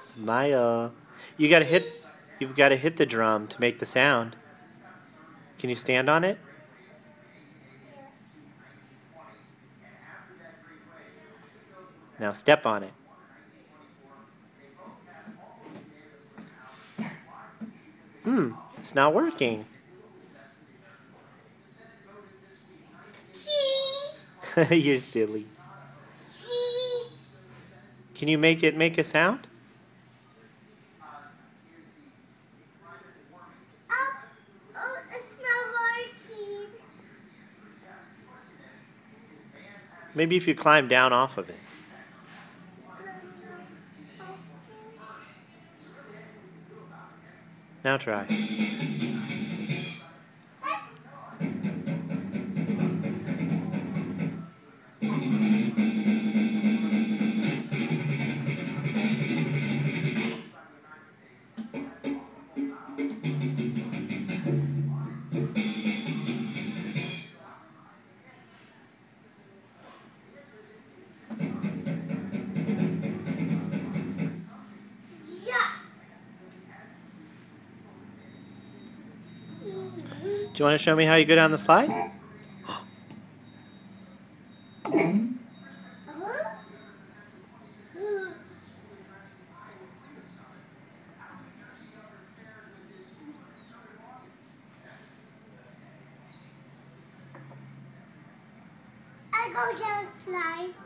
Smile. You gotta hit. You've got to hit the drum to make the sound. Can you stand on it? Now step on it. Hmm, it's not working. You're silly. Can you make it make a sound? Maybe if you climb down off of it. Now try. Do you want to show me how you go down the slide? I go down slide.